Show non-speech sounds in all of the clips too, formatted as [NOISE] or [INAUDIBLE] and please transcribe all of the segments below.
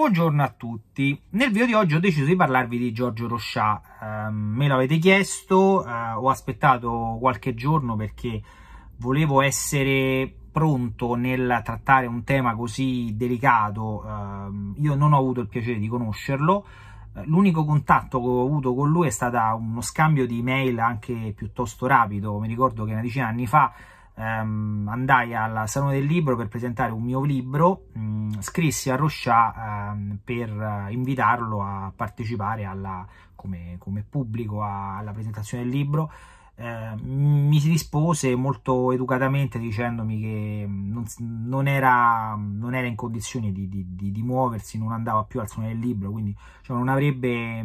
Buongiorno a tutti, nel video di oggi ho deciso di parlarvi di Giorgio Roscià, eh, me l'avete chiesto, eh, ho aspettato qualche giorno perché volevo essere pronto nel trattare un tema così delicato, eh, io non ho avuto il piacere di conoscerlo, eh, l'unico contatto che ho avuto con lui è stato uno scambio di email anche piuttosto rapido, mi ricordo che una decina di anni fa ehm, andai al Salone del Libro per presentare un mio libro, mh, mm, scrissi a Roscià ehm, per invitarlo a partecipare alla, come, come, pubblico a, alla presentazione del libro. Eh, mi si rispose molto educatamente dicendomi che non, non, era, non era, in condizioni di, di, di, di, muoversi, non andava più al Salone del Libro, quindi diciamo, non avrebbe,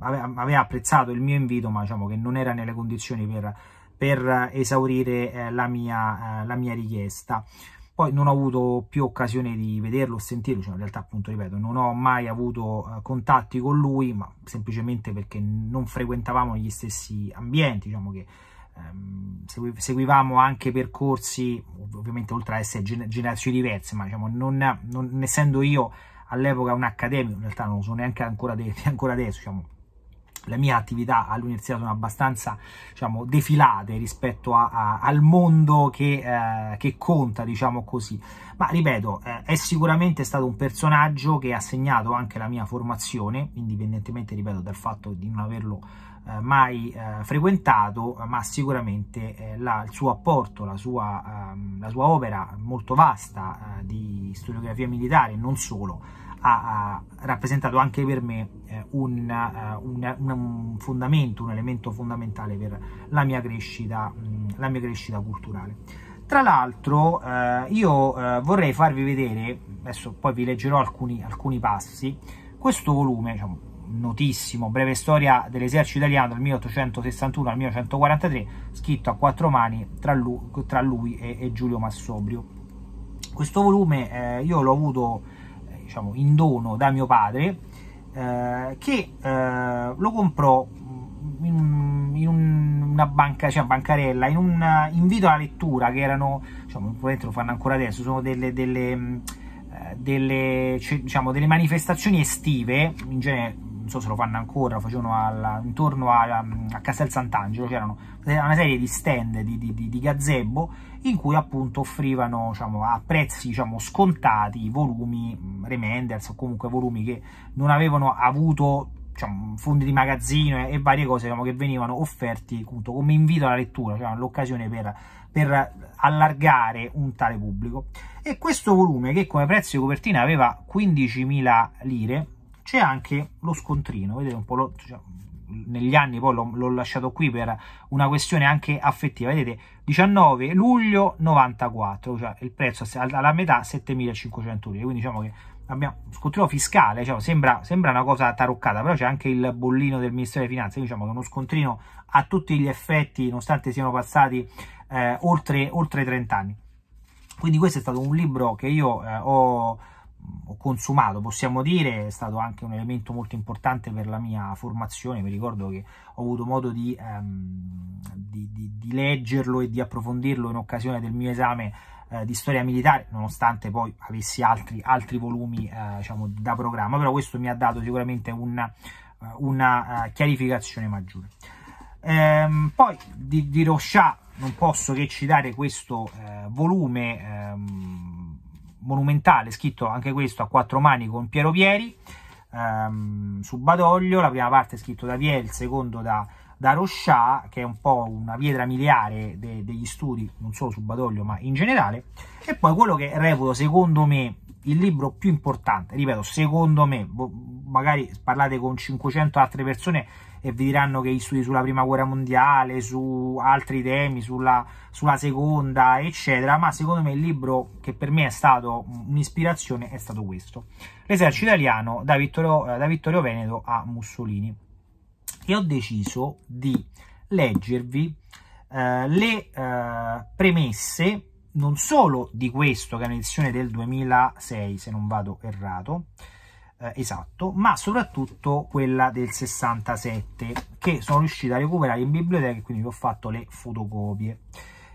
aveva, aveva apprezzato il mio invito, ma diciamo che non era nelle condizioni per per esaurire eh, la, mia, eh, la, mia, richiesta. Poi non ho avuto più occasione di vederlo o sentirlo, cioè in realtà appunto ripeto, non ho mai avuto eh, contatti con lui, ma semplicemente perché non frequentavamo gli stessi ambienti, diciamo che ehm, seguivamo anche percorsi, ovviamente oltre ad essere generazioni diverse, ma diciamo non, non essendo io all'epoca un accademico, in realtà non lo sono [LAUGHS] neanche ancora adesso, diciamo, le mie attività all'università sono abbastanza diciamo, defilate rispetto a, a, al mondo che, eh, che, conta, diciamo così. Ma ripeto, eh, è sicuramente stato un personaggio che ha segnato anche la mia formazione, indipendentemente, ripeto, dal fatto di non averlo eh, mai eh, frequentato, ma sicuramente eh, la, il suo apporto, la sua, ehm, la sua opera molto vasta eh, di storiografia militare, non solo, ha, ha rappresentato anche per me eh, un, uh, un, un, fondamento, un elemento fondamentale per la mia crescita, mh, la mia crescita culturale. Tra l'altro eh, io eh, vorrei farvi vedere, adesso poi vi leggerò alcuni, alcuni passi, questo volume, diciamo, notissimo, breve storia dell'esercito italiano dal 1861 al 1943, scritto a quattro mani tra lui, tra lui e, e, Giulio Massobrio. Questo volume eh, io l'ho avuto diciamo, in dono da mio padre, eh, che eh, lo comprò in, in una banca, cioè bancarella, in un invito alla lettura che erano, diciamo, lo fanno ancora adesso, sono delle, delle, eh, delle, diciamo, delle manifestazioni estive, in genere so se lo fanno ancora, facevano alla, intorno a, a, Castel Sant'Angelo, c'erano una serie di stand di, di, di, gazebo in cui appunto offrivano diciamo, a prezzi diciamo, scontati volumi remenders o comunque volumi che non avevano avuto diciamo, fondi di magazzino e, e varie cose diciamo, che venivano offerti appunto come invito alla lettura, cioè l'occasione per, per allargare un tale pubblico. E questo volume che come prezzo di copertina aveva 15.000 lire, c'è anche lo scontrino, vedete un po' lo, cioè, negli anni poi l'ho lasciato qui per una questione anche affettiva, vedete 19 luglio 94, cioè il prezzo alla metà 7500 lire, quindi diciamo che abbiamo scontrino fiscale, diciamo, sembra, sembra, una cosa taroccata, però c'è anche il bollino del Ministero delle Finanze, diciamo che uno scontrino a tutti gli effetti, nonostante siano passati eh, oltre, oltre 30 anni. Quindi questo è stato un libro che io eh, ho consumato, possiamo dire, è stato anche un elemento molto importante per la mia formazione, mi ricordo che ho avuto modo di, um, di, di, di leggerlo e di approfondirlo in occasione del mio esame eh, di storia militare, nonostante poi avessi altri, altri volumi eh, diciamo, da programma, però questo mi ha dato sicuramente una, una uh, chiarificazione maggiore. Ehm, poi di, di Rochat non posso che citare questo eh, volume ehm, monumentale, scritto anche questo a quattro mani con Piero Pieri, ehm, su Badoglio, la prima parte è scritto da Pieri, il secondo da, da Rochat, che è un po' una pietra miliare de, degli studi, non solo su Badoglio, ma in generale, e poi quello che reputo, secondo me, il libro più importante, ripeto, secondo me, magari parlate con 500 altre persone e vi diranno che gli studi sulla prima guerra mondiale, su altri temi, sulla, sulla seconda, eccetera, ma secondo me il libro che per me è stato un'ispirazione è stato questo, L'esercito italiano da Vittorio, da Vittorio Veneto a Mussolini. E ho deciso di leggervi eh, le eh, premesse non solo di questo, che è un'edizione del 2006, se non vado errato, eh, esatto, ma soprattutto quella del 67 che sono riuscito a recuperare in biblioteca e quindi vi ho fatto le fotocopie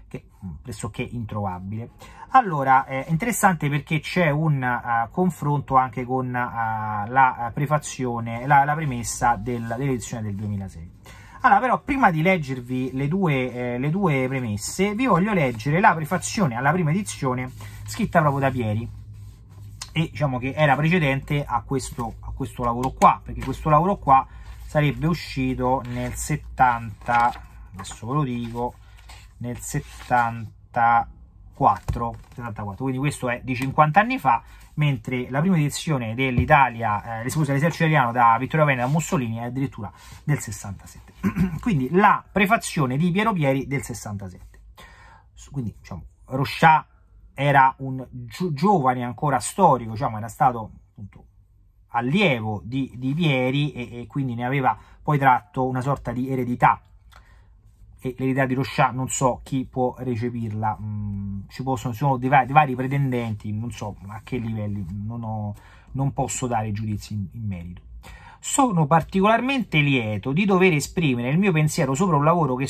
che è pressoché introvabile. Allora, è interessante perché c'è un uh, confronto anche con uh, la prefazione, la, la premessa del, dell'edizione del 2006. Allora, però, prima di leggervi le due, eh, le due premesse, vi voglio leggere la prefazione alla prima edizione scritta proprio da Pieri, e diciamo che era precedente a questo, a questo lavoro qua, perché questo lavoro qua sarebbe uscito nel 70, adesso ve lo dico, nel 74, 74, quindi questo è di 50 anni fa, mentre la prima edizione dell'Italia, eh, scusa, l'esercito italiano da Vittorio Veneta a Mussolini è addirittura del 67. [CLEARS THROAT] quindi la prefazione di Piero Pieri del 67. Quindi, diciamo, Rochat era un gi giovane ancora storico, diciamo, era stato appunto allievo di, di Pieri e, e, quindi ne aveva poi tratto una sorta di eredità. E l'eredità di Rochat non so chi può recepirla, mm, ci possono, ci sono dei vari, dei vari, pretendenti, non so a che livelli, non, ho, non posso dare giudizi in, in merito. Sono particolarmente lieto di dover esprimere il mio pensiero sopra un lavoro che,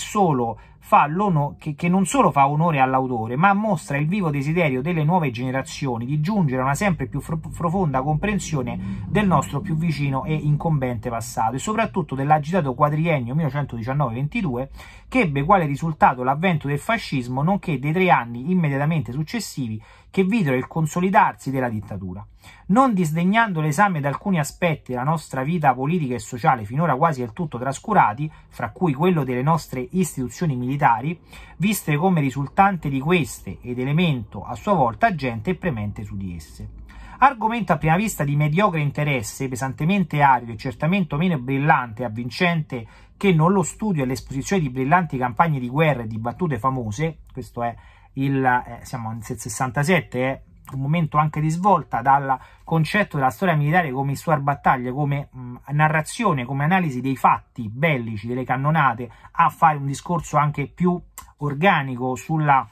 che, che non solo fa onore all'autore, ma mostra il vivo desiderio delle nuove generazioni di giungere a una sempre più profonda comprensione del nostro più vicino e incombente passato e soprattutto dell'agitato quadriennio 1919-22 che ebbe quale risultato l'avvento del fascismo nonché dei tre anni immediatamente successivi che videro il consolidarsi della dittatura. Non disdegnando l'esame di alcuni aspetti della nostra vita politica e sociale finora quasi del tutto trascurati, fra cui quello delle nostre istituzioni militari, viste come risultante di queste ed elemento a sua volta agente e premente su di esse. Argomento a prima vista di mediocre interesse, pesantemente arido e certamente meno brillante e avvincente che non lo studio e l'esposizione di brillanti campagne di guerra e di battute famose, questo è il, eh, siamo nel 67, è un momento anche di svolta dal concetto della storia militare come histoire battaglie, come mh, narrazione, come analisi dei fatti bellici, delle cannonate, a fare un discorso anche più organico sulla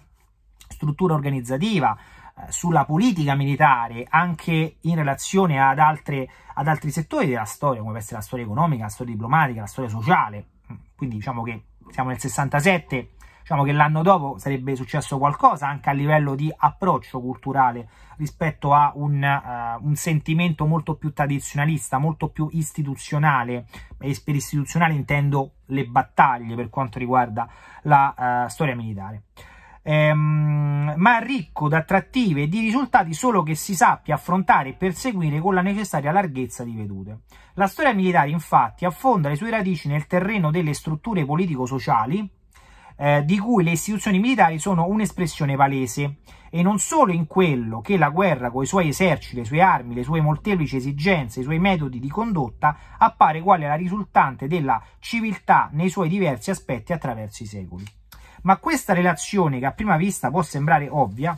struttura organizzativa, eh, sulla politica militare, anche in relazione ad, altre, ad altri settori della storia, come può essere la storia economica, la storia diplomatica, la storia sociale. Quindi diciamo che siamo nel 67, diciamo che l'anno dopo sarebbe successo qualcosa anche a livello di approccio culturale rispetto a un, uh, un sentimento molto più tradizionalista, molto più istituzionale, e per istituzionale intendo le battaglie per quanto riguarda la uh, storia militare. Ehm, ma ricco di attrattive e di risultati solo che si sappia affrontare e perseguire con la necessaria larghezza di vedute. La storia militare, infatti, affonda le sue radici nel terreno delle strutture politico-sociali, eh, di cui le istituzioni militari sono un'espressione palese e non solo in quello che la guerra con i suoi eserciti, le sue armi, le sue molteplici esigenze, i suoi metodi di condotta appare quale la risultante della civiltà nei suoi diversi aspetti attraverso i secoli. Ma questa relazione, che a prima vista può sembrare ovvia,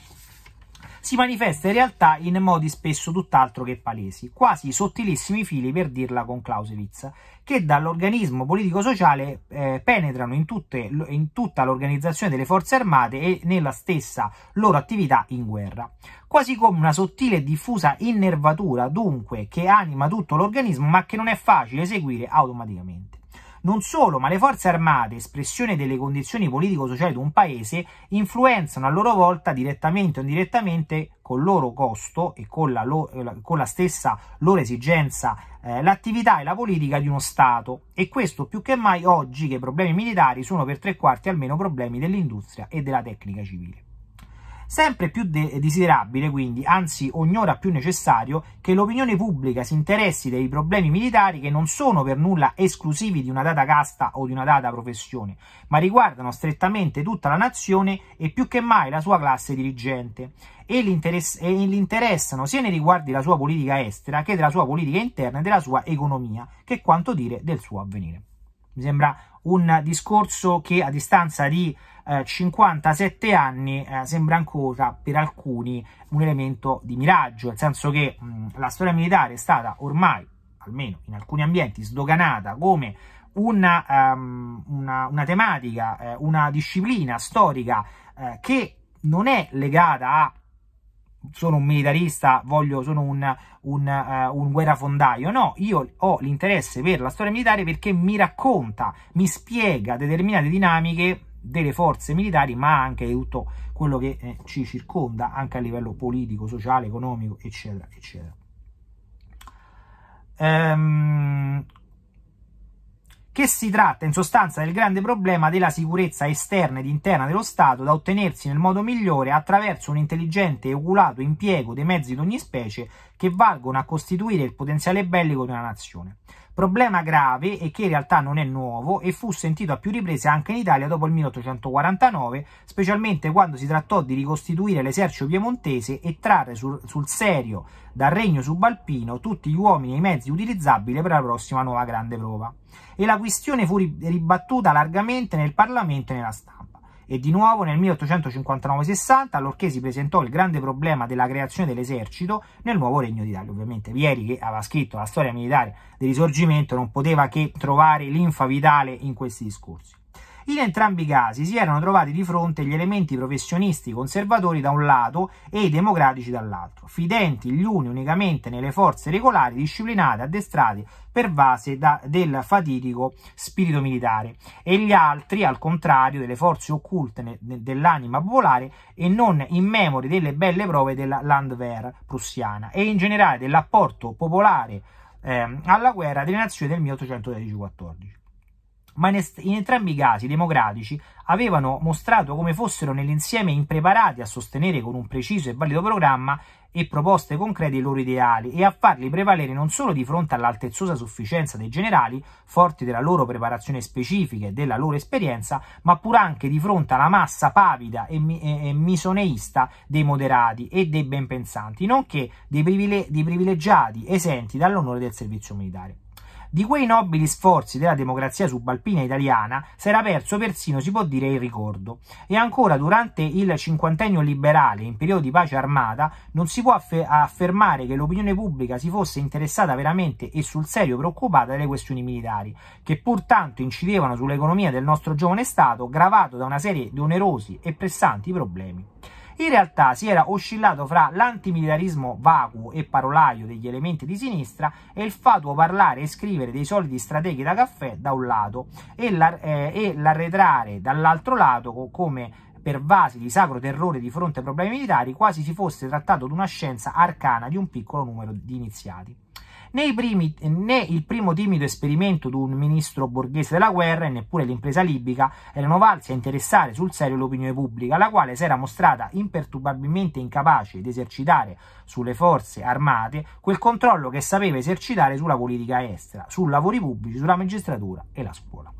si manifesta in realtà in modi spesso tutt'altro che palesi, quasi sottilissimi fili per dirla con Clausewitz, che dall'organismo politico-sociale eh, penetrano in, tutte, in tutta l'organizzazione delle forze armate e nella stessa loro attività in guerra. Quasi come una sottile e diffusa innervatura, dunque, che anima tutto l'organismo ma che non è facile eseguire automaticamente. Non solo, ma le forze armate, espressione delle condizioni politico-sociali di un paese, influenzano a loro volta direttamente o indirettamente con il loro costo e con la, lo, con la stessa loro esigenza eh, l'attività e la politica di uno Stato e questo più che mai oggi che i problemi militari sono per tre quarti almeno problemi dell'industria e della tecnica civile. Sempre più de- desiderabile, quindi, anzi ognora più necessario, che l'opinione pubblica si interessi dei problemi militari che non sono per nulla esclusivi di una data casta o di una data professione, ma riguardano strettamente tutta la nazione e più che mai la sua classe dirigente e, gli interessano sia nei riguardi della sua politica estera che della sua politica interna e della sua economia, che quanto dire del suo avvenire. Mi sembra un discorso che a distanza di eh, 57 anni eh, sembra ancora per alcuni un elemento di miraggio, nel senso che mh, la storia militare è stata ormai, almeno in alcuni ambienti, sdoganata come una, um, una, una tematica, eh, una disciplina storica eh, che non è legata a sono un militarista, voglio, sono un, un, uh, un guerrafondaio. No, io ho l'interesse per la storia militare perché mi racconta, mi spiega determinate dinamiche delle forze militari, ma anche di tutto quello che eh, ci circonda, anche a livello politico, sociale, economico, eccetera, eccetera. Ehm, che si tratta in sostanza del grande problema della sicurezza esterna ed interna dello Stato da ottenersi nel modo migliore attraverso un intelligente e oculato impiego dei mezzi di ogni specie che valgono a costituire il potenziale bellico di una nazione. Problema grave e che in realtà non è nuovo e fu sentito a più riprese anche in Italia dopo il 1849, specialmente quando si trattò di ricostituire l'esercito piemontese e trarre sul, sul serio dal regno subalpino tutti gli uomini e i mezzi utilizzabili per la prossima nuova grande prova. E la questione fu ribattuta largamente nel Parlamento e nella stampa e di nuovo nel 1859-60 allorché si presentò il grande problema della creazione dell'esercito nel nuovo regno d'Italia. Ovviamente Vieri che aveva scritto la storia militare del risorgimento non poteva che trovare linfa vitale in questi discorsi. In entrambi i casi si erano trovati di fronte gli elementi professionisti conservatori da un lato e i democratici dall'altro, fidenti gli uni unicamente nelle forze regolari, disciplinate, addestrate, pervase da, del fatidico spirito militare, e gli altri, al contrario, delle forze occulte dell'anima popolare e non in memoria delle belle prove della Landwehr prussiana e in generale dell'apporto popolare eh, alla guerra delle nazioni del 1813-14 ma in, est- in, entrambi i casi i democratici avevano mostrato come fossero nell'insieme impreparati a sostenere con un preciso e valido programma e proposte concrete i loro ideali e a farli prevalere non solo di fronte all'altezzosa sufficienza dei generali, forti della loro preparazione specifica e della loro esperienza, ma pur anche di fronte alla massa pavida e, mi- e misoneista dei moderati e dei ben pensanti, nonché dei, privile- dei privilegiati esenti dall'onore del servizio militare. Di quei nobili sforzi della democrazia subalpina italiana si era perso persino, si può dire, il ricordo. E ancora durante il cinquantennio liberale, in periodo di pace armata, non si può affer- affermare che l'opinione pubblica si fosse interessata veramente e sul serio preoccupata delle questioni militari, che pur tanto incidevano sull'economia del nostro giovane Stato, gravato da una serie di onerosi e pressanti problemi. In realtà si era oscillato fra l'antimilitarismo vacuo e parolaio degli elementi di sinistra e il fatuo parlare e scrivere dei soliti strateghi da caffè da un lato e, l'ar- eh, e l'arretrare dall'altro lato come pervasi di sacro terrore di fronte ai problemi militari, quasi si fosse trattato di una scienza arcana di un piccolo numero di iniziati. Né, primi, né, il primo timido esperimento di un ministro borghese della guerra e neppure l'impresa libica erano valsi a interessare sul serio l'opinione pubblica, la quale si era mostrata imperturbabilmente incapace di esercitare sulle forze armate quel controllo che sapeva esercitare sulla politica estera, sui lavori pubblici, sulla magistratura e la scuola.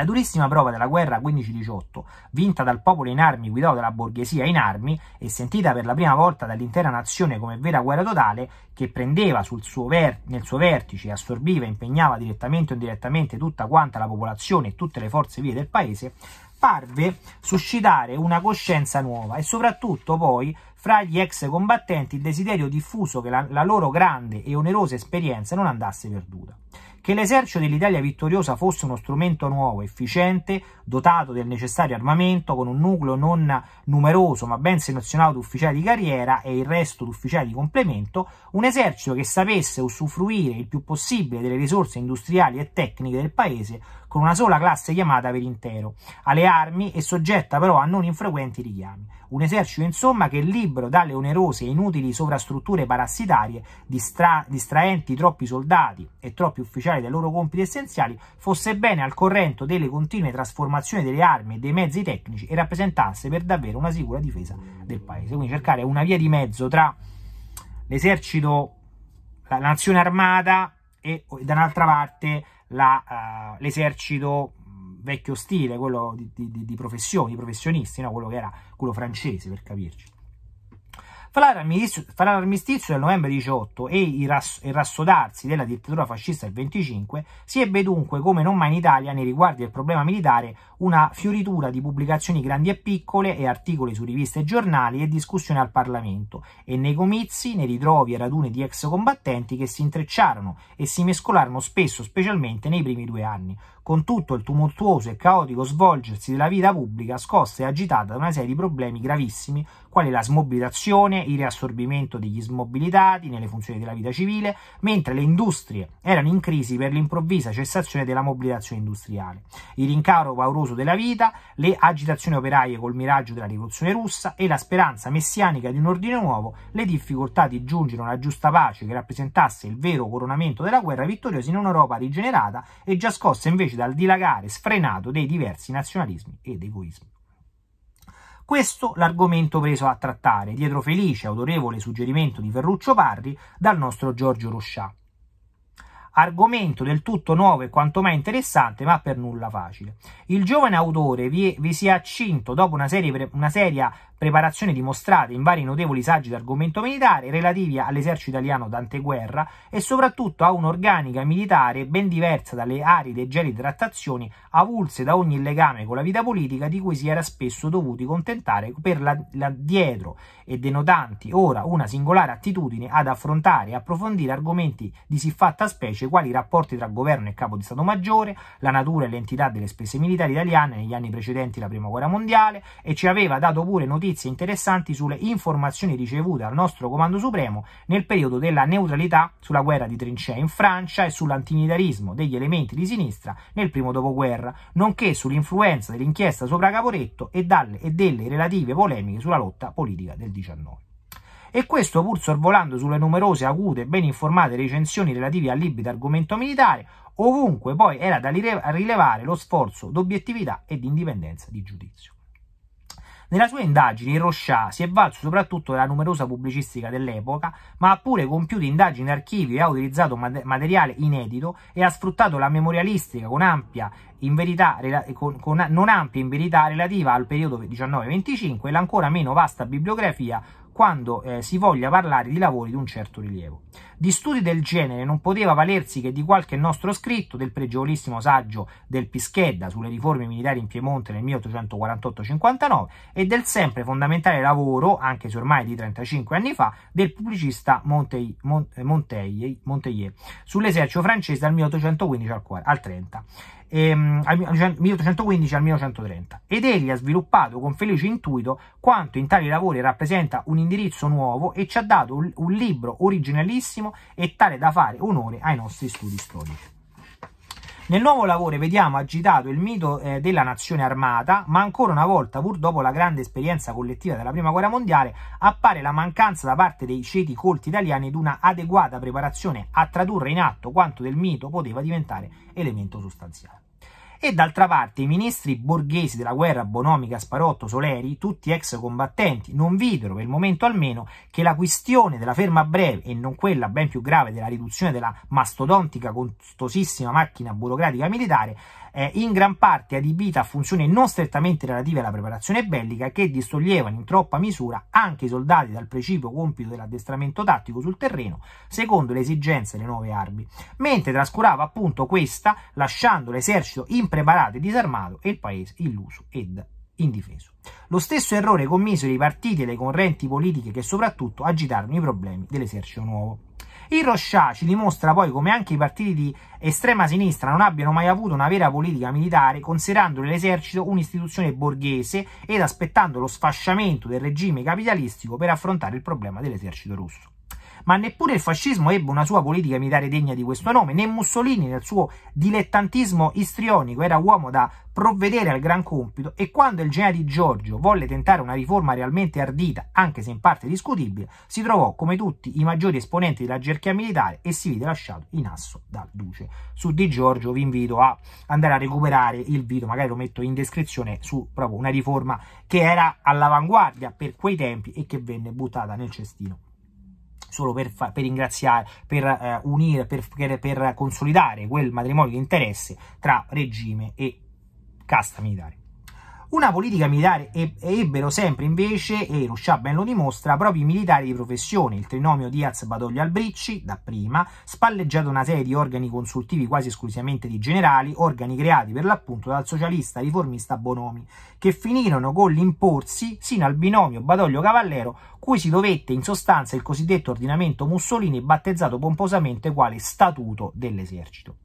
La durissima prova della guerra 15-18, vinta dal popolo in armi guidato dalla borghesia in armi e sentita per la prima volta dall'intera nazione come vera guerra totale, che prendeva suo nel suo vertice, assorbiva e impegnava direttamente o indirettamente tutta quanta la popolazione e tutte le forze vie del paese, parve suscitare una coscienza nuova e soprattutto poi fra gli ex combattenti il desiderio diffuso che la, la loro grande e onerosa esperienza non andasse perduta. Che l'esercito dell'Italia vittoriosa fosse uno strumento nuovo, efficiente, dotato del necessario armamento, con un nucleo non numeroso ma ben selezionato di ufficiali di carriera e il resto di ufficiali di complemento, un esercito che sapesse usufruire il più possibile delle risorse industriali e tecniche del paese con una sola classe chiamata per intero, alle armi e soggetta però a non infrequenti richiami. Un esercito, insomma, che libero dalle onerose e inutili sovrastrutture parassitarie, distra- distraenti troppi soldati e troppi ufficiali dai loro compiti essenziali, fosse bene al corrente delle continue trasformazioni delle armi e dei mezzi tecnici e rappresentasse per davvero una sicura difesa del paese. Quindi cercare una via di mezzo tra l'esercito, la nazione armata e da un'altra parte uh, l'esercito vecchio stile, quello di, di, di professioni, professionisti, no? quello che era quello francese per capirci. Fra l'armistizio del novembre 18 e il, ras- il rassodarsi della dittatura fascista del 25, si ebbe dunque, come non mai in Italia, nei riguardi del problema militare, una fioritura di pubblicazioni grandi e piccole e articoli su riviste e giornali e discussioni al Parlamento, e nei comizi, nei ritrovi e raduni di ex combattenti che si intrecciarono e si mescolarono spesso, specialmente nei primi due anni, con tutto il tumultuoso e caotico svolgersi della vita pubblica scossa e agitata da una serie di problemi gravissimi quali la smobilitazione, il riassorbimento degli smobilitati nelle funzioni della vita civile, mentre le industrie erano in crisi per l'improvvisa cessazione della mobilitazione industriale, il rincaro pauroso della vita, le agitazioni operaie col miraggio della rivoluzione russa e la speranza messianica di un ordine nuovo, le difficoltà di giungere a una giusta pace che rappresentasse il vero coronamento della guerra vittoriosa in un'Europa rigenerata e già scossa invece dal dilagare sfrenato dei diversi nazionalismi ed egoismi. Questo l'argomento preso a trattare, dietro felice e autorevole suggerimento di Ferruccio Parri, dal nostro Giorgio Roscià argomento del tutto nuovo e quanto mai interessante, ma per nulla facile. Il giovane autore vi, vi si è accinto dopo una, serie, una seria preparazione dimostrata in vari notevoli saggi d'argomento militare relativi all'esercito italiano d'anteguerra e soprattutto a un'organica militare ben diversa dalle aride e gelide trattazioni avulse da ogni legame con la vita politica di cui si era spesso dovuti contentare per la, la e denotanti ora una singolare attitudine ad affrontare e approfondire argomenti di siffatta specie quali i rapporti tra governo e capo di Stato Maggiore, la natura e l'entità delle spese militari italiane negli anni precedenti la Prima Guerra Mondiale e ci aveva dato pure notizie notizie interessanti sulle informazioni ricevute dal nostro Comando Supremo nel periodo della neutralità sulla guerra di trincea in Francia e sull'antimilitarismo degli elementi di sinistra nel primo dopoguerra, nonché sull'influenza dell'inchiesta sopra Caporetto e, dalle, e delle relative polemiche sulla lotta politica del 19 e questo pur sorvolando sulle numerose, acute e ben informate recensioni relative al libro d'argomento militare, ovunque poi era da rilevare lo sforzo d'obiettività e di indipendenza di giudizio. Nella sua indagine il si è valso soprattutto della numerosa pubblicistica dell'epoca, ma ha pure compiuto indagini in archivio e ha utilizzato materiale inedito e ha sfruttato la memorialistica con ampia in verità, con, con non ampia in verità relativa al periodo 19-25 e l'ancora meno vasta bibliografia quando eh, si voglia parlare di lavori di un certo rilievo. Di studi del genere non poteva valersi che di qualche nostro scritto, del pregevolissimo saggio del Pischedda sulle riforme militari in Piemonte nel 1848-59 e del sempre fondamentale lavoro, anche se ormai di 35 anni fa, del pubblicista Montaigne, Montaigne, Montaigne sull'esercito francese dal 1815 al 30 ehm, al 1815 al 1930 ed egli ha sviluppato con felice intuito quanto in tali lavori rappresenta un indirizzo nuovo e ci ha dato un, un libro originalissimo e tale da fare onore ai nostri studi storici. Nel nuovo lavoro vediamo agitato il mito eh, della nazione armata, ma ancora una volta, pur dopo la grande esperienza collettiva della Prima Guerra Mondiale, appare la mancanza da parte dei ceti colti italiani di una adeguata preparazione a tradurre in atto quanto del mito poteva diventare elemento sostanziale e d'altra parte i ministri borghesi della guerra Bonomi, Gasparotto, Soleri, tutti ex combattenti, non videro per il momento almeno che la questione della ferma breve e non quella ben più grave della riduzione della mastodontica costosissima macchina burocratica militare eh, in gran parte adibita a funzioni non strettamente relative alla preparazione bellica che distoglievano in troppa misura anche i soldati dal precipuo compito dell'addestramento tattico sul terreno secondo le esigenze delle nuove armi, mentre trascurava appunto questa lasciando l'esercito impreparato e disarmato e il paese illuso ed indifeso. Lo stesso errore commisero i partiti e le correnti politiche che soprattutto agitarono i problemi dell'esercito nuovo. Il Rochat ci dimostra poi come anche i partiti di estrema sinistra non abbiano mai avuto una vera politica militare, considerando l'esercito un'istituzione borghese ed aspettando lo sfasciamento del regime capitalistico per affrontare il problema dell'esercito russo ma neppure il fascismo ebbe una sua politica militare degna di questo nome, né Mussolini nel suo dilettantismo istrionico era uomo da provvedere al gran compito e quando il generale di Giorgio volle tentare una riforma realmente ardita, anche se in parte discutibile, si trovò come tutti i maggiori esponenti della gerarchia militare e si vide lasciato in asso dal duce. Su Di Giorgio vi invito a andare a recuperare il video, magari lo metto in descrizione, su proprio una riforma che era all'avanguardia per quei tempi e che venne buttata nel cestino solo per, per ringraziare, per eh, unire, per, per, per consolidare quel matrimonio di interesse tra regime e casta militare. Una politica militare ebbero sempre invece, e Shah ben lo dimostra, proprio i militari di professione, il trinomio Diaz Badoglio Albricci, da prima, spalleggiato una serie di organi consultivi quasi esclusivamente di generali, organi creati per l'appunto dal socialista riformista Bonomi, che finirono con l'imporsi sino al binomio Badoglio Cavallero, cui si dovette in sostanza il cosiddetto ordinamento Mussolini battezzato pomposamente quale Statuto dell'esercito.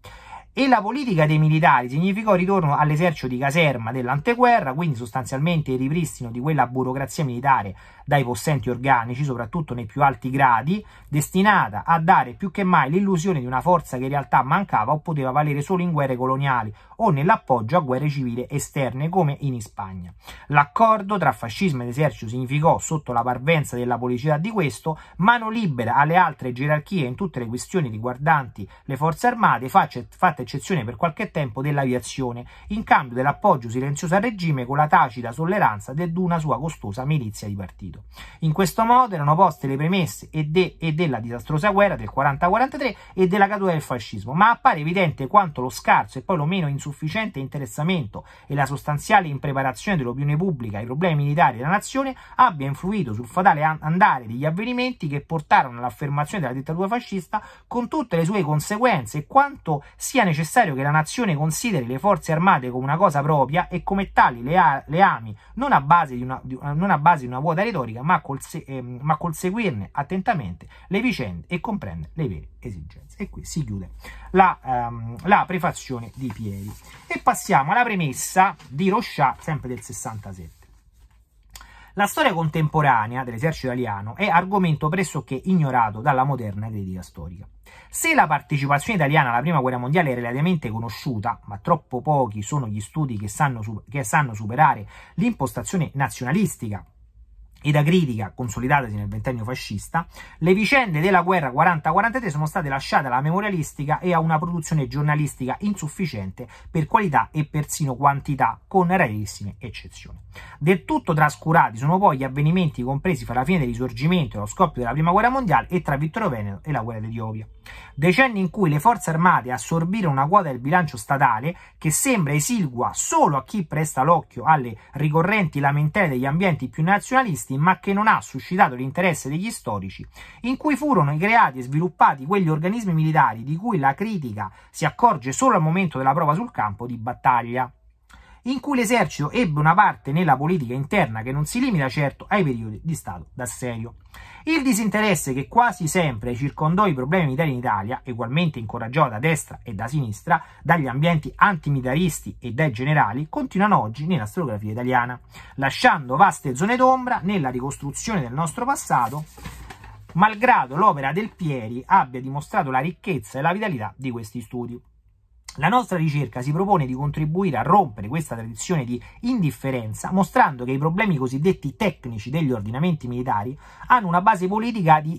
E la politica dei militari significò il ritorno all'esercito di caserma dell'anteguerra, quindi sostanzialmente il ripristino di quella burocrazia militare dai possenti organici, soprattutto nei più alti gradi, destinata a dare più che mai l'illusione di una forza che in realtà mancava o poteva valere solo in guerre coloniali o nell'appoggio a guerre civili esterne come in Spagna. L'accordo tra fascismo ed esercito significò, sotto la parvenza della politicità di questo, mano libera alle altre gerarchie in tutte le questioni riguardanti le forze armate, fatte eccezione per qualche tempo dell'aviazione, in cambio dell'appoggio silenzioso al regime con la tacita tolleranza di una sua costosa milizia di partito. In questo modo erano poste le premesse e, de, e della disastrosa guerra del 40-43 e della caduta del fascismo, ma appare evidente quanto lo scarso e poi lo meno insufficiente interessamento e la sostanziale impreparazione dell'opinione pubblica ai problemi militari della nazione abbia influito sul fatale andare degli avvenimenti che portarono all'affermazione della dittatura fascista con tutte le sue conseguenze e quanto sia necessario che la nazione consideri le forze armate come una cosa propria e come tali le, ha, le ami non a, base di una, di, non a base di una vuota retorica, ma col, se, eh, ma col seguirne attentamente le vicende e comprendere le vere esigenze. E qui si chiude la, um, la prefazione di Pieri. E passiamo alla premessa di Rochat, sempre del 67. La storia contemporanea dell'esercito italiano è argomento pressoché ignorato dalla moderna critica storica. Se la partecipazione italiana alla prima guerra mondiale è relativamente conosciuta, ma troppo pochi sono gli studi che sanno, che sanno superare l'impostazione nazionalistica ed acritica consolidatasi nel ventennio fascista, le vicende della guerra 40-43 sono state lasciate alla memorialistica e a una produzione giornalistica insufficiente per qualità e persino quantità, con rarissime eccezioni. Del tutto trascurati sono poi gli avvenimenti compresi fra la fine del risorgimento e lo scoppio della prima guerra mondiale e tra Vittorio Veneto e la guerra d'Etiopia. Decenni in cui le forze armate assorbirono una quota del bilancio statale che sembra esigua solo a chi presta l'occhio alle ricorrenti lamentele degli ambienti più nazionalisti, ma che non ha suscitato l'interesse degli storici, in cui furono creati e sviluppati quegli organismi militari di cui la critica si accorge solo al momento della prova sul campo di battaglia in cui l'esercito ebbe una parte nella politica interna che non si limita certo ai periodi di stato d'assedio. Il disinteresse che quasi sempre circondò i problemi militari in Italia, ugualmente incoraggiato da destra e da sinistra, dagli ambienti antimilitaristi e dai generali, continuano oggi nella storiografia italiana, lasciando vaste zone d'ombra nella ricostruzione del nostro passato, malgrado l'opera del Pieri abbia dimostrato la ricchezza e la vitalità di questi studi. La nostra ricerca si propone di contribuire a rompere questa tradizione di indifferenza, mostrando che i problemi cosiddetti tecnici degli ordinamenti militari hanno una base politica di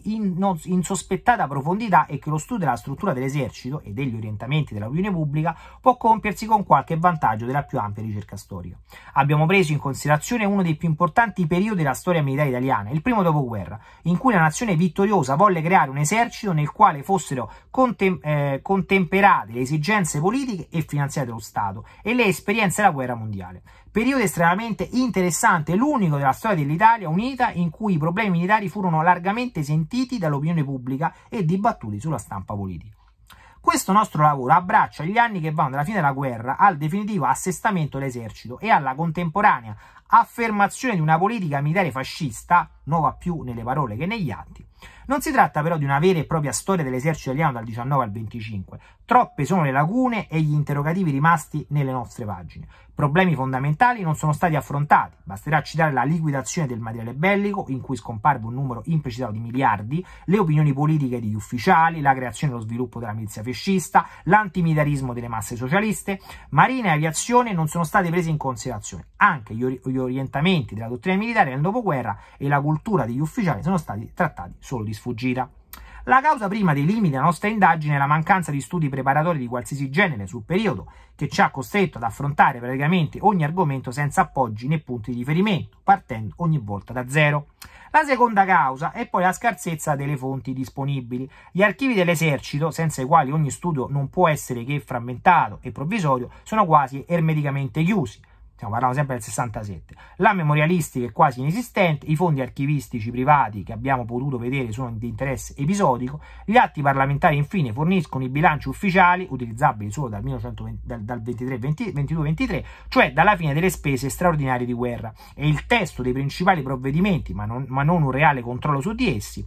insospettata profondità e che lo studio della struttura dell'esercito e degli orientamenti dell'opinione pubblica può compiersi con qualche vantaggio della più ampia ricerca storica. Abbiamo preso in considerazione uno dei più importanti periodi della storia militare italiana, il primo dopoguerra, in cui la nazione vittoriosa volle creare un esercito nel quale fossero contem eh, contemperate le esigenze e finanziarie dello Stato e le esperienze della guerra mondiale. Periodo estremamente interessante, l'unico della storia dell'Italia unita in cui i problemi militari furono largamente sentiti dall'opinione pubblica e dibattuti sulla stampa politica. Questo nostro lavoro abbraccia gli anni che vanno dalla fine della guerra al definitivo assestamento dell'esercito e alla contemporanea affermazione di una politica militare fascista, non va più nelle parole che negli atti, non si tratta però di una vera e propria storia dell'esercito italiano dal 19 al 25. Troppe sono le lacune e gli interrogativi rimasti nelle nostre pagine. Problemi fondamentali non sono stati affrontati. Basterà citare la liquidazione del materiale bellico, in cui scomparve un numero imprecitato di miliardi, le opinioni politiche degli ufficiali, la creazione e lo sviluppo della milizia fascista, l'antimilitarismo delle masse socialiste. Marina e aviazione non sono state prese in considerazione. Anche gli, or gli orientamenti della dottrina militare nel dopoguerra e la cultura degli ufficiali sono stati trattati solo di sfuggita. La causa prima dei limiti della nostra indagine è la mancanza di studi preparatori di qualsiasi genere sul periodo, che ci ha costretto ad affrontare praticamente ogni argomento senza appoggi né punti di riferimento, partendo ogni volta da zero. La seconda causa è poi la scarsezza delle fonti disponibili. Gli archivi dell'esercito, senza i quali ogni studio non può essere che frammentato e provvisorio, sono quasi ermeticamente chiusi stiamo parlando sempre del 67, la memorialistica è quasi inesistente, i fondi archivistici privati che abbiamo potuto vedere sono di interesse episodico, gli atti parlamentari infine forniscono i bilanci ufficiali utilizzabili solo dal, 1920, dal, dal 22-23, cioè dalla fine delle spese straordinarie di guerra, e il testo dei principali provvedimenti, ma non, ma non un reale controllo su di essi,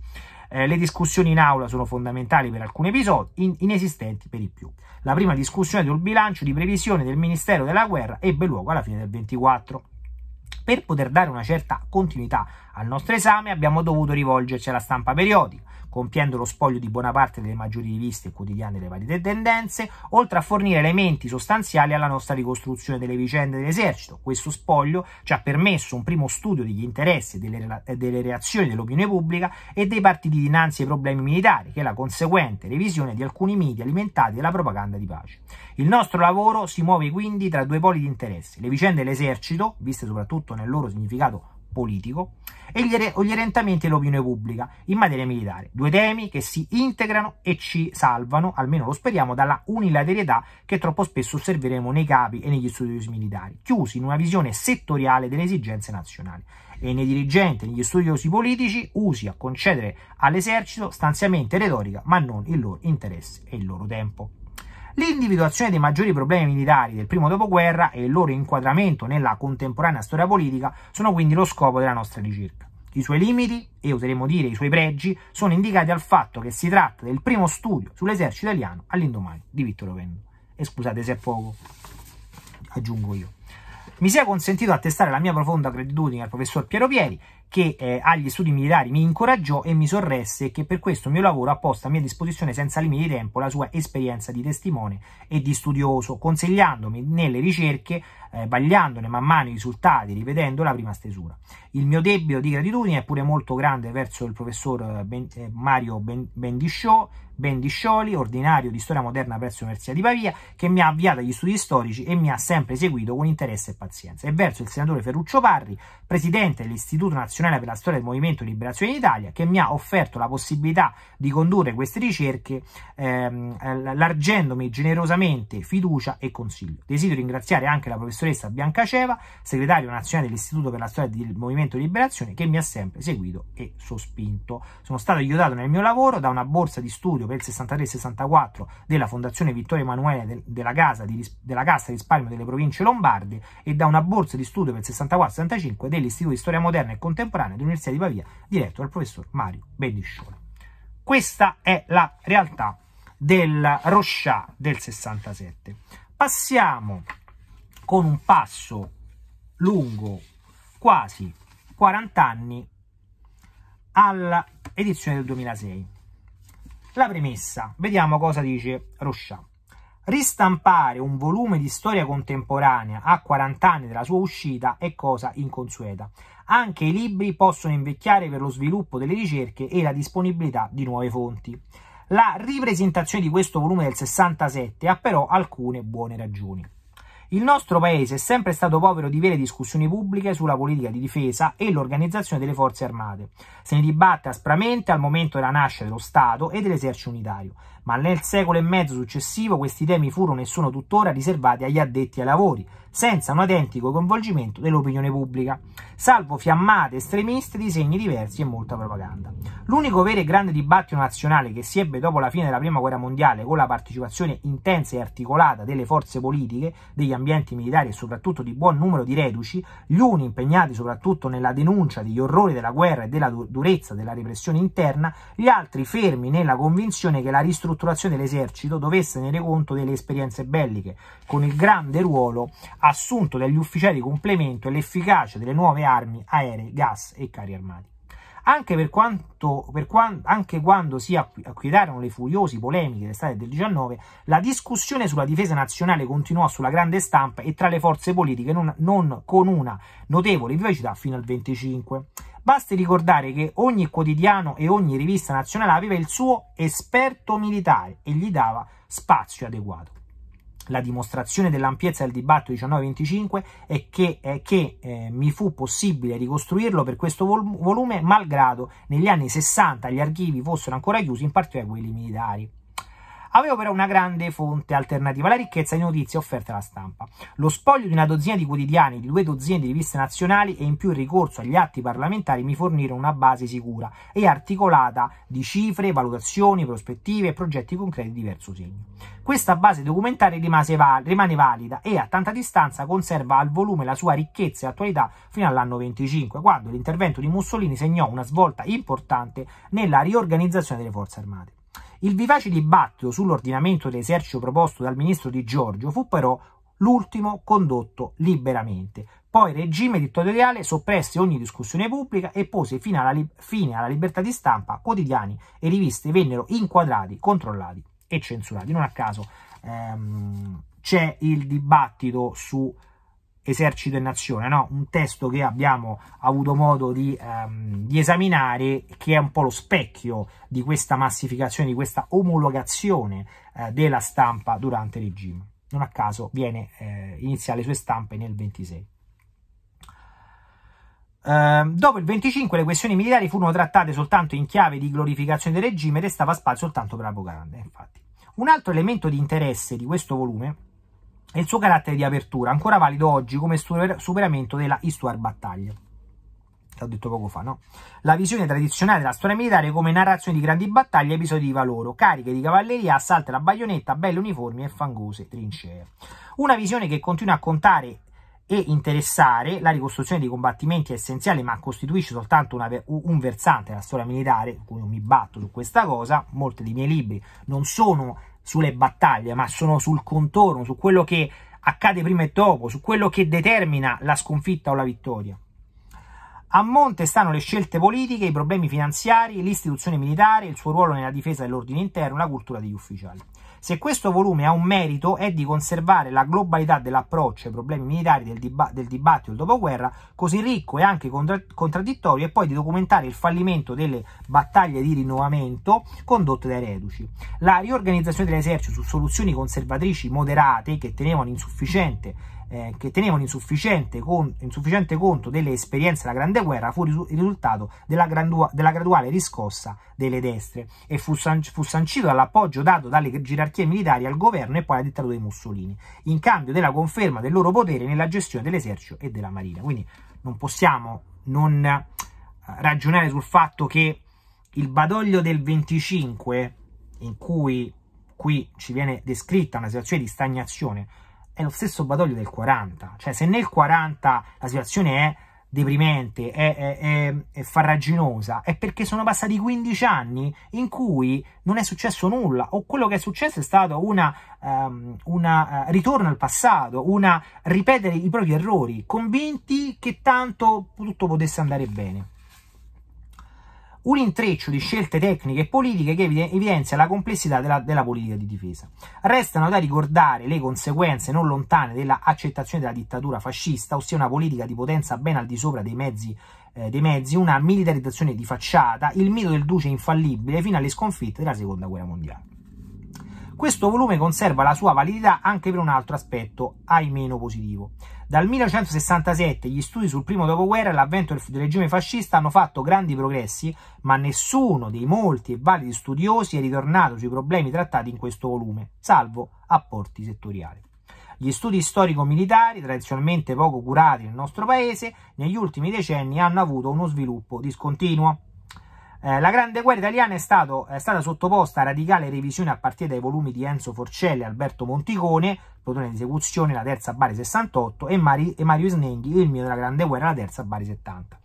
Eh, le discussioni in aula sono fondamentali per alcuni episodi, in, inesistenti per i più. La prima discussione sul bilancio di previsione del Ministero della Guerra ebbe luogo alla fine del 24. Per poter dare una certa continuità al nostro esame abbiamo dovuto rivolgerci alla stampa periodica, compiendo lo spoglio di buona parte delle maggiori riviste quotidiane delle varie tendenze, oltre a fornire elementi sostanziali alla nostra ricostruzione delle vicende dell'esercito. Questo spoglio ci ha permesso un primo studio degli interessi delle, delle reazioni dell'opinione pubblica e dei partiti dinanzi ai problemi militari, che è la conseguente revisione di alcuni miti alimentati dalla propaganda di pace. Il nostro lavoro si muove quindi tra due poli di interesse, le vicende dell'esercito, viste soprattutto nel loro significato politico e gli, gli orientamenti dell'opinione pubblica in materia militare. Due temi che si integrano e ci salvano, almeno lo speriamo, dalla unilateralità che troppo spesso osserveremo nei capi e negli studiosi militari, chiusi in una visione settoriale delle esigenze nazionali e nei dirigenti e negli studiosi politici usi a concedere all'esercito stanziamenti retorica, ma non il loro interesse e il loro tempo. L'individuazione dei maggiori problemi militari del primo dopoguerra e il loro inquadramento nella contemporanea storia politica sono quindi lo scopo della nostra ricerca. I suoi limiti, e oseremo dire i suoi pregi, sono indicati dal fatto che si tratta del primo studio sull'esercito italiano all'indomani di Vittorio Vendo. E scusate se è poco, aggiungo io. Mi sia consentito attestare la mia profonda gratitudine al professor Piero Pieri, che eh, agli studi militari mi incoraggiò e mi sorresse e che per questo mio lavoro ha posto a mia disposizione senza limiti di tempo la sua esperienza di testimone e di studioso, consigliandomi nelle ricerche, eh, vagliandone man mano i risultati, rivedendo la prima stesura. Il mio debito di gratitudine è pure molto grande verso il professor eh, ben, eh, Mario ben, Bendisciò, Bendiscioli, ordinario di storia moderna presso l'Università di Pavia, che mi ha avviato agli studi storici e mi ha sempre seguito con interesse e pazienza, e verso il senatore Ferruccio Parri, presidente dell'Istituto Nazionale per la Storia del Movimento di Liberazione d'Italia, che mi ha offerto la possibilità di condurre queste ricerche, ehm, largendomi generosamente fiducia e consiglio. Desidero ringraziare anche la professoressa Bianca Ceva, segretario nazionale dell'Istituto per la Storia del Movimento di Liberazione, che mi ha sempre seguito e sospinto. Sono stato aiutato nel mio lavoro da una borsa di studio per il 63-64 della Fondazione Vittorio Emanuele de, della, Casa di, della Cassa Risparmio delle Province Lombarde e da una borsa di studio per il 64-65 dell'Istituto di Storia Moderna e Contemporanea dell'Università di Pavia, diretto dal professor Mario Bendiscione. Questa è la realtà del Roscià del 67. Passiamo con un passo lungo quasi 40 anni all'edizione del 2006. La premessa, vediamo cosa dice Rochat. Ristampare un volume di storia contemporanea a 40 anni dalla sua uscita è cosa inconsueta. Anche i libri possono invecchiare per lo sviluppo delle ricerche e la disponibilità di nuove fonti. La ripresentazione di questo volume del 67 ha però alcune buone ragioni. Il nostro paese è sempre stato povero di vere discussioni pubbliche sulla politica di difesa e l'organizzazione delle forze armate. Se ne dibatte aspramente al momento della nascita dello Stato e dell'esercito unitario, ma nel secolo e mezzo successivo questi temi furono e sono tuttora riservati agli addetti ai lavori, senza un autentico coinvolgimento dell'opinione pubblica, salvo fiammate estremiste di segni diversi e molta propaganda. L'unico vero e grande dibattito nazionale che si ebbe dopo la fine della Prima Guerra Mondiale con la partecipazione intensa e articolata delle forze politiche, degli ambienti militari e soprattutto di buon numero di reduci, gli uni impegnati soprattutto nella denuncia degli orrori della guerra e della durezza della repressione interna, gli altri fermi nella convinzione che la ristrutturazione dell'esercito dovesse tenere conto delle esperienze belliche, con il grande ruolo assunto dagli ufficiali complemento e l'efficacia delle nuove armi aeree, gas e carri armati. Anche, per quanto, per quando, anche quando si acquietarono le furiose polemiche dell'estate del 19, la discussione sulla difesa nazionale continuò sulla grande stampa e tra le forze politiche non, non con una notevole vivacità fino al 25. Basti ricordare che ogni quotidiano e ogni rivista nazionale aveva il suo esperto militare e gli dava spazio adeguato la dimostrazione dell'ampiezza del dibattito 19-25 è che, è che eh, mi fu possibile ricostruirlo per questo vol volume, malgrado negli anni 60 gli archivi fossero ancora chiusi, in particolare quelli militari. Avevo però una grande fonte alternativa, la ricchezza di notizie offerte alla stampa. Lo spoglio di una dozzina di quotidiani, di due dozzine di riviste nazionali e in più il ricorso agli atti parlamentari mi fornirono una base sicura e articolata di cifre, valutazioni, prospettive e progetti concreti di diverso segno. Questa base documentaria val rimane valida e a tanta distanza conserva al volume la sua ricchezza e attualità fino all'anno 25, quando l'intervento di Mussolini segnò una svolta importante nella riorganizzazione delle forze armate. Il vivace dibattito sull'ordinamento dell'esercito proposto dal ministro Di Giorgio fu però l'ultimo condotto liberamente. Poi il regime dittatoriale soppresse ogni discussione pubblica e pose fine alla, fine alla libertà di stampa, quotidiani e riviste vennero inquadrati, controllati e censurati. Non a caso ehm, c'è il dibattito su Esercito e Nazione, no? un testo che abbiamo avuto modo di, ehm, di, esaminare, che è un po' lo specchio di questa massificazione, di questa omologazione eh, della stampa durante il regime. Non a caso viene eh, inizia le sue stampe nel 26. Uh, dopo il 25 le questioni militari furono trattate soltanto in chiave di glorificazione del regime e restava spazio soltanto per la propaganda. Infatti. Un altro elemento di interesse di questo volume è il suo carattere di apertura, ancora valido oggi come superamento della Histoire Battaglia. Che ho detto poco fa, no? La visione tradizionale della storia militare come narrazione di grandi battaglie e episodi di valore, cariche di cavalleria, assalti alla baionetta, belle uniformi e fangose trincee. Una visione che continua a contare e interessare. La ricostruzione dei combattimenti è essenziale, ma costituisce soltanto una, un versante della storia militare, cui non mi batto su questa cosa. Molti dei miei libri non sono sulle battaglie, ma sono sul contorno, su quello che accade prima e dopo, su quello che determina la sconfitta o la vittoria. A monte stanno le scelte politiche, i problemi finanziari, l'istituzione militare, il suo ruolo nella difesa dell'ordine interno, la cultura degli ufficiali. Se questo volume ha un merito è di conservare la globalità dell'approccio ai problemi militari del, diba del dibattito del dopoguerra, così ricco e anche contra contraddittorio, e poi di documentare il fallimento delle battaglie di rinnovamento condotte dai reduci. La riorganizzazione dell'esercito su soluzioni conservatrici moderate che tenevano insufficiente eh, che tenevano insufficiente, con, insufficiente, conto delle esperienze della Grande Guerra fu il risultato della, della graduale riscossa delle destre e fu, san fu sancito dall'appoggio dato dalle gerarchie militari al governo e poi alla dittatura dei Mussolini, in cambio della conferma del loro potere nella gestione dell'esercito e della marina. Quindi non possiamo non eh, ragionare sul fatto che il Badoglio del 25, in cui qui ci viene descritta una situazione di stagnazione, è lo stesso Badoglio del 40. Cioè, se nel 40 la situazione è deprimente, è, è, è, è, farraginosa, è perché sono passati 15 anni in cui non è successo nulla, o quello che è successo è stato una, um, una uh, ritorno al passato, una ripetere i propri errori, convinti che tanto tutto potesse andare bene un intreccio di scelte tecniche e politiche che evidenzia la complessità della, della, politica di difesa. Restano da ricordare le conseguenze non lontane dell'accettazione della dittatura fascista, ossia una politica di potenza ben al di sopra dei mezzi, eh, dei mezzi, una militarizzazione di facciata, il mito del duce infallibile fino alle sconfitte della seconda guerra mondiale. Questo volume conserva la sua validità anche per un altro aspetto, ai meno positivo. Dal 1967 gli studi sul primo dopoguerra e l'avvento del regime fascista hanno fatto grandi progressi, ma nessuno dei molti e validi studiosi è ritornato sui problemi trattati in questo volume, salvo apporti settoriali. Gli studi storico-militari, tradizionalmente poco curati nel nostro paese, negli ultimi decenni hanno avuto uno sviluppo discontinuo. Eh, la Grande Guerra Italiana è, stato, è, stata sottoposta a radicale revisione a partire dai volumi di Enzo Forcelli Alberto Monticone, Plotone di esecuzione, la terza Bari 68, e, Mari, e Mario Snenghi, il mio della Grande Guerra, la terza Bari 70.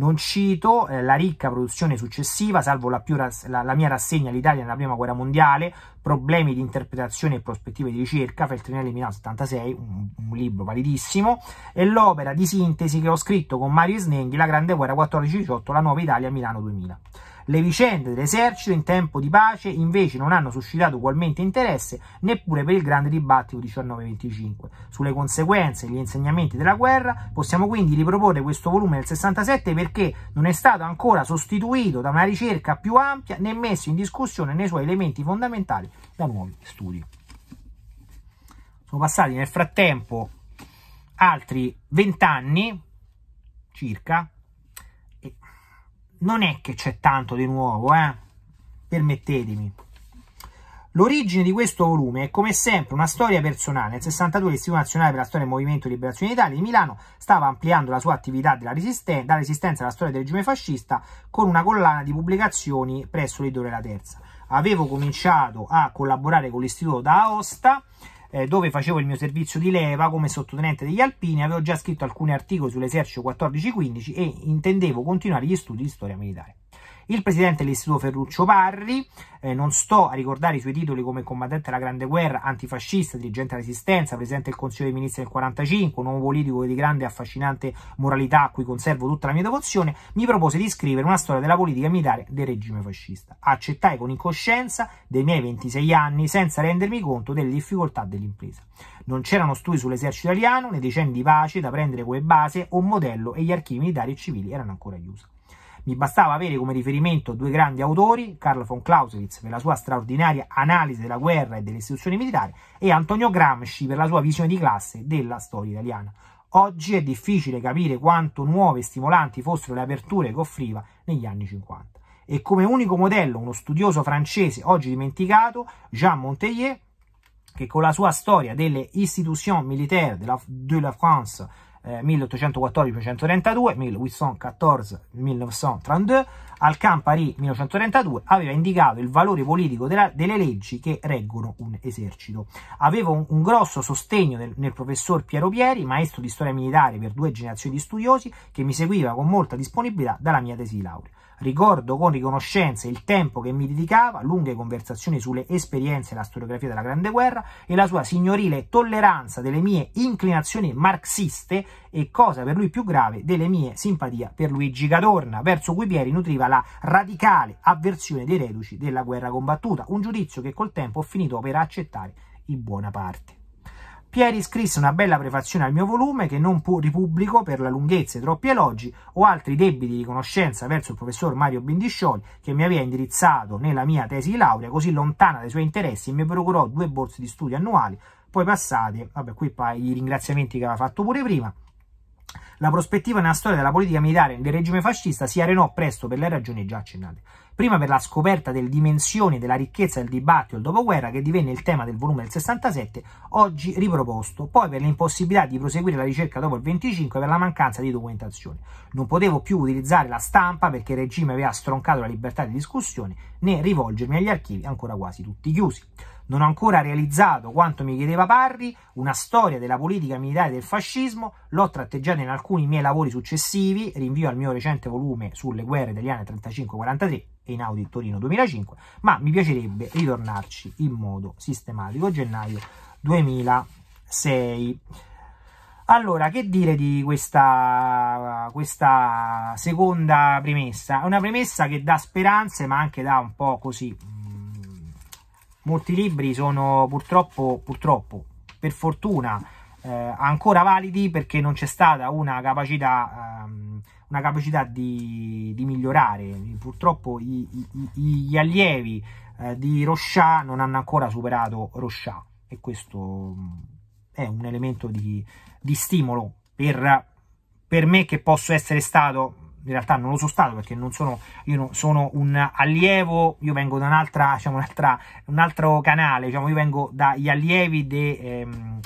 Non cito eh, la ricca produzione successiva, salvo la, la, la mia rassegna L'Italia nella Prima Guerra Mondiale, problemi di interpretazione e prospettive di ricerca, Feltrinelli 1976, un, un libro validissimo, e l'opera di sintesi che ho scritto con Mario Snenghi, La Grande Guerra 14-18, la Nuova Italia Milano 2000. Le vicende dell'esercito in tempo di pace invece non hanno suscitato ugualmente interesse neppure per il grande dibattito 19-25. Sulle conseguenze e gli insegnamenti della guerra possiamo quindi riproporre questo volume del 67 perché non è stato ancora sostituito da una ricerca più ampia né messo in discussione nei suoi elementi fondamentali da nuovi studi. Sono passati nel frattempo altri 20 anni circa non è che c'è tanto di nuovo, eh? Permettetemi. L'origine di questo volume è come sempre una storia personale. Nel 62 l'Istituto Nazionale per la Storia del Movimento di Liberazione d'Italia di Milano stava ampliando la sua attività della, resisten dalla resistenza alla storia del regime fascista con una collana di pubblicazioni presso l'editore La Terza. avevo cominciato a collaborare con l'istituto da Aosta, eh, dove facevo il mio servizio di leva come sottotenente degli alpini, avevo già scritto alcuni articoli sull'esercito 14-15 e intendevo continuare gli studi di storia militare il presidente dell'istituto Ferruccio Parri, eh, non sto a ricordare i suoi titoli come combattente della Grande Guerra, antifascista, dirigente della Resistenza, presidente del Consiglio dei Ministri del 45, un uomo politico di grande e affascinante moralità a cui conservo tutta la mia devozione, mi propose di scrivere una storia della politica militare del regime fascista. Accettai con incoscienza dei miei 26 anni senza rendermi conto delle difficoltà dell'impresa. Non c'erano studi sull'esercito italiano, nei decenni di pace da prendere come base o modello e gli archivi militari e civili erano ancora chiusi. Mi bastava avere come riferimento due grandi autori, Karl von Clausewitz per la sua straordinaria analisi della guerra e delle istituzioni militari e Antonio Gramsci per la sua visione di classe della storia italiana. Oggi è difficile capire quanto nuove e stimolanti fossero le aperture che offriva negli anni 50. E come unico modello uno studioso francese oggi dimenticato, Jean Monteillet, che con la sua storia delle istitutions militaires de la, de la France eh, 1814-1832, 1814-1932, al Campari 1932 aveva indicato il valore politico della, delle leggi che reggono un esercito. Avevo un, un grosso sostegno nel, nel, professor Piero Pieri, maestro di storia militare per due generazioni di studiosi, che mi seguiva con molta disponibilità dalla mia tesi di laurea. Ricordo con riconoscenza il tempo che mi dedicava, lunghe conversazioni sulle esperienze e la storiografia della Grande Guerra e la sua signorile tolleranza delle mie inclinazioni marxiste e, cosa per lui più grave, delle mie simpatie per Luigi Cadorna, verso cui Pieri nutriva la radicale avversione dei reduci della guerra combattuta, un giudizio che col tempo ho finito per accettare in buona parte. Pieri scrisse una bella prefazione al mio volume che non ripubblico per la lunghezza e troppi elogi o altri debiti di conoscenza verso il professor Mario Bindiscioli che mi aveva indirizzato nella mia tesi di laurea così lontana dai suoi interessi e mi procurò due borse di studio annuali, poi passate, vabbè qui i ringraziamenti che aveva fatto pure prima, la prospettiva nella storia della politica militare del regime fascista si arenò presto per le ragioni già accennate. Prima per la scoperta delle dimensioni della ricchezza del dibattito del dopoguerra, che divenne il tema del volume del 67, oggi riproposto, poi per l'impossibilità di proseguire la ricerca dopo il 25 per la mancanza di documentazione. Non potevo più utilizzare la stampa perché il regime aveva stroncato la libertà di discussione, né rivolgermi agli archivi ancora quasi tutti chiusi. Non ho ancora realizzato quanto mi chiedeva Parri, una storia della politica militare del fascismo, l'ho tratteggiata in alcuni miei lavori successivi, rinvio al mio recente volume sulle guerre italiane 35-43 e in Audi Torino 2005, ma mi piacerebbe ritornarci in modo sistematico. Gennaio 2006. Allora, che dire di questa, questa seconda premessa? È una premessa che dà speranze, ma anche dà un po' così molti libri sono purtroppo, purtroppo per fortuna, eh, ancora validi perché non c'è stata una capacità, ehm, una capacità di, di, migliorare. Purtroppo i, i, gli allievi eh, di Rochat non hanno ancora superato Rochat e questo mm, è un elemento di, di stimolo per, per me che posso essere stato in realtà non lo sono stato perché non sono, io no, sono un allievo, io vengo da un'altra, diciamo, un'altra, un altro canale, diciamo, io vengo dagli allievi de, ehm,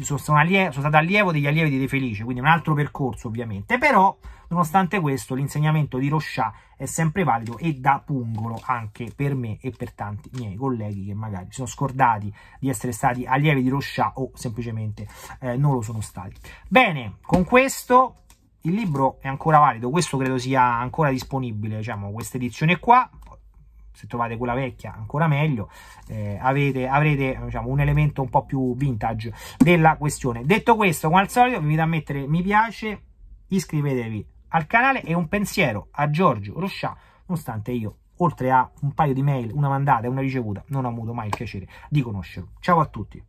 sono, allievo, sono stato allievo degli allievi di De Felice, quindi un altro percorso ovviamente, però nonostante questo l'insegnamento di Rochat è sempre valido e da pungolo anche per me e per tanti miei colleghi che magari si sono scordati di essere stati allievi di Rochat o semplicemente eh, non lo sono stati. Bene, con questo il libro è ancora valido, questo credo sia ancora disponibile, diciamo, questa edizione qua, se trovate quella vecchia ancora meglio, eh, avete, avrete diciamo, un elemento un po' più vintage della questione. Detto questo, come al solito, vi invito a mettere mi piace, iscrivetevi al canale e un pensiero a Giorgio Roscià, nonostante io, oltre a un paio di mail, una mandata e una ricevuta, non ho avuto mai il piacere di conoscerlo. Ciao a tutti!